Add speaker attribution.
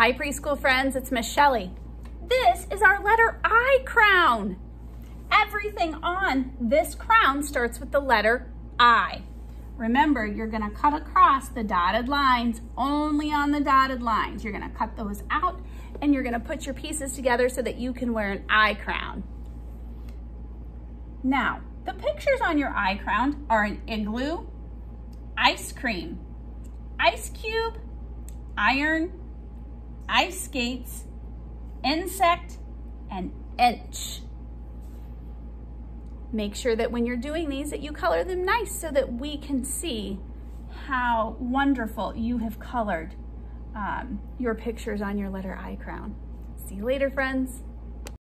Speaker 1: Hi preschool friends, it's Miss Shelley. This is our letter I crown. Everything on this crown starts with the letter I. Remember, you're gonna cut across the dotted lines only on the dotted lines. You're gonna cut those out and you're gonna put your pieces together so that you can wear an I crown. Now, the pictures on your I crown are an igloo, ice cream, ice cube, iron, ice skates, insect, and inch. Make sure that when you're doing these that you color them nice so that we can see how wonderful you have colored um, your pictures on your letter I crown. See you later, friends.